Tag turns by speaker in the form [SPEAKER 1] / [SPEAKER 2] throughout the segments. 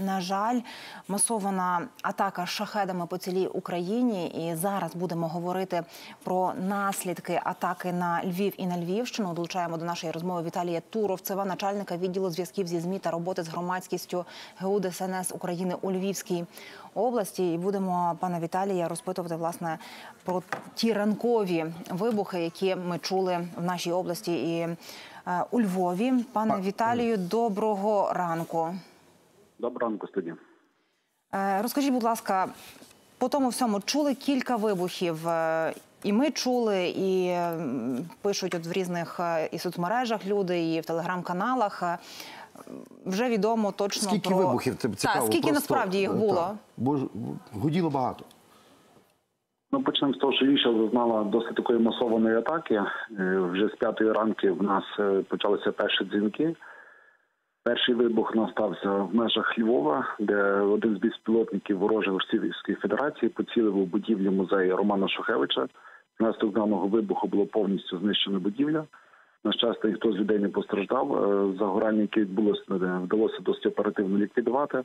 [SPEAKER 1] на жаль, масована атака шахедами по цілій Україні. І зараз будемо говорити про наслідки атаки на Львів і на Львівщину. Долучаємо до нашої розмови Віталія Туровцева, начальника відділу зв'язків зі ЗМІ та роботи з громадськістю ГУ ДСНС України у Львівській області. І будемо пана Віталія розпитувати власне про ті ранкові вибухи, які ми чули в нашій області і е, у Львові. Пане Віталію, доброго ранку.
[SPEAKER 2] Доброго ранку, студія.
[SPEAKER 1] Е, Розкажіть, будь ласка, по тому всьому чули кілька вибухів. е, І ми чули, і пишуть от в різних е, і соцмережах люди, і в телеграм-каналах. Вже відомо точно
[SPEAKER 3] Скільки
[SPEAKER 1] про
[SPEAKER 3] вибухів? Це цікаво.
[SPEAKER 1] Так, скільки
[SPEAKER 3] просто,
[SPEAKER 1] насправді їх було?
[SPEAKER 3] так. Бо гуділо багато.
[SPEAKER 2] Ну, почнемо з того, що Ліша зазнала досить такої масованої атаки. Вже з п'ятої ранки в нас почалися перші дзвінки. Перший вибух настався в межах Львова, де один з безпілотників ворожої Російської Федерації поцілив у будівлю музею Романа Шухевича. Внаслідок даного вибуху було повністю знищена будівля. На щастя, ніхто з людей не постраждав. Е, Загорання, яке відбулося, е, вдалося досить оперативно ліквідувати.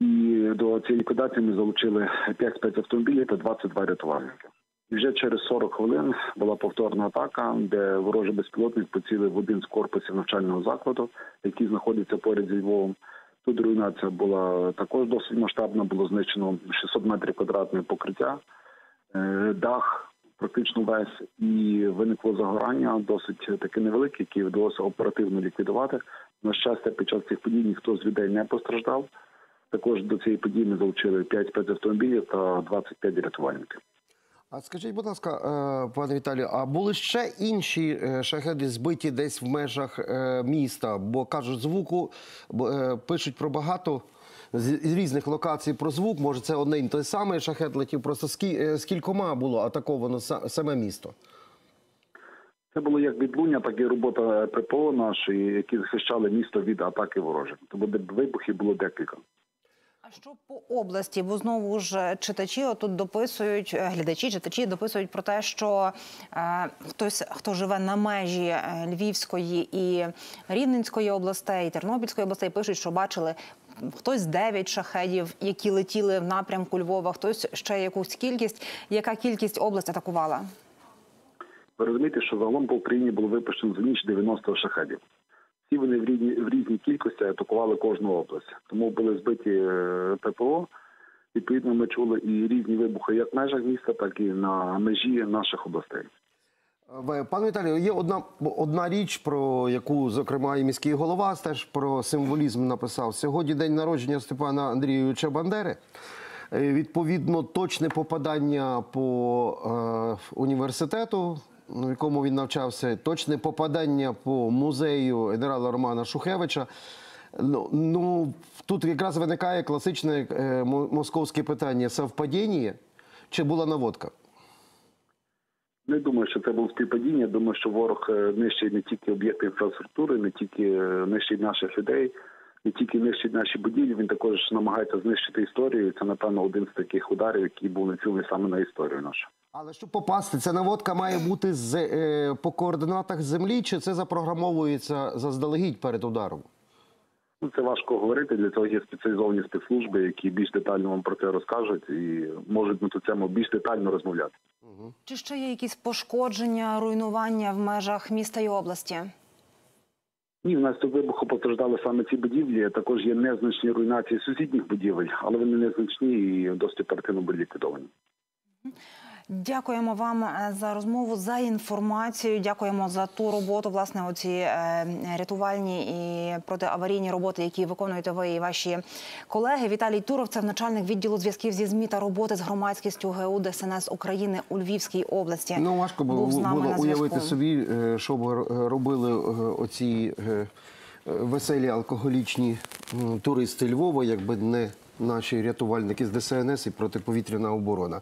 [SPEAKER 2] І до цієї ліквідації ми залучили 5 спецавтомобілів та 22 рятувальники. І вже через 40 хвилин була повторна атака, де ворожий безпілотник поцілив в один з корпусів навчального закладу, який знаходиться поряд зі Львовом. Тут руйнація була також досить масштабна, було знищено 600 метрів квадратних покриття, е, дах практично весь, і виникло загорання досить таке невелике, яке вдалося оперативно ліквідувати. На щастя, під час цих подій ніхто з людей не постраждав. Також до цієї події ми залучили 5 спецавтомобілів та 25 рятувальників.
[SPEAKER 3] А скажіть, будь ласка, е, пане Віталію, а були ще інші е, шахеди збиті десь в межах е, міста? Бо кажуть, звуку пишуть про багато з з різних локацій про звук. Може, це один той самий шахет летів. Просто скі, е, скількома було атаковано саме місто?
[SPEAKER 2] Це було як відлуння, так і робота ППО нашої, які захищали місто від атаки ворожих. Де вибухів було декілька.
[SPEAKER 1] А що по області? Бо знову ж читачі отут дописують, е, глядачі, читачі дописують про те, що е, хтось, хто живе на межі е, Львівської і Рівненської областей, Тернопільської областей, пишуть, що бачили хтось 9 шахедів, які летіли в напрямку Львова, хтось ще якусь кількість. Яка кількість область атакувала?
[SPEAKER 2] Ви розумієте, що загалом по Україні було випущено за ніч 90 шахедів. Всі вони в різні в різній кількості атакували кожну область. Тому були збиті е, ППО. Відповідно, ми чули і різні вибухи як в межах міста, так і на межі наших областей.
[SPEAKER 3] Пане Віталію, є одна, одна річ, про яку, зокрема, і міський голова теж про символізм написав. Сьогодні день народження Степана Андрійовича Бандери. Е, Відповідно, точне попадання по е, університету, в якому він навчався, точне попадання по музею генерала Романа Шухевича. Ну, ну тут якраз виникає класичне е, московське питання: совпадіння чи була наводка?
[SPEAKER 2] Не думаю, що це було співпадіння. Думаю, що ворог е, нищить не тільки об'єкти інфраструктури, не тільки е, нищить наших людей, не тільки нищить наші будівлі. Він також намагається знищити історію. Це напевно один з таких ударів, який був націлений саме на історію нашу.
[SPEAKER 3] Але щоб попасти, ця наводка має бути з, е, по координатах землі, чи це запрограмовується заздалегідь перед ударом?
[SPEAKER 2] Ну це важко говорити. Для цього є спеціалізовані спецслужби, які більш детально вам про це розкажуть і можуть на цю тему більш детально розмовляти.
[SPEAKER 1] Чи ще є якісь пошкодження, руйнування в межах міста і області?
[SPEAKER 2] Ні, внаслідок вибуху постраждали саме ці будівлі. Також є незначні руйнації сусідніх будівель, але вони незначні і досить оперативно були ліквідовані.
[SPEAKER 1] Дякуємо вам е, за розмову, за інформацію. Дякуємо за ту роботу, власне, оці е, рятувальні і протиаварійні роботи, які виконуєте ви і ваші колеги. Віталій Туровцев, начальник відділу зв'язків зі ЗМІ та роботи з громадськістю ГУ ДСНС України у Львівській області.
[SPEAKER 3] Ну важко було, було уявити собі, е, що б робили оці веселі алкоголічні туристи Львова, якби не наші рятувальники з ДСНС і протиповітряна оборона.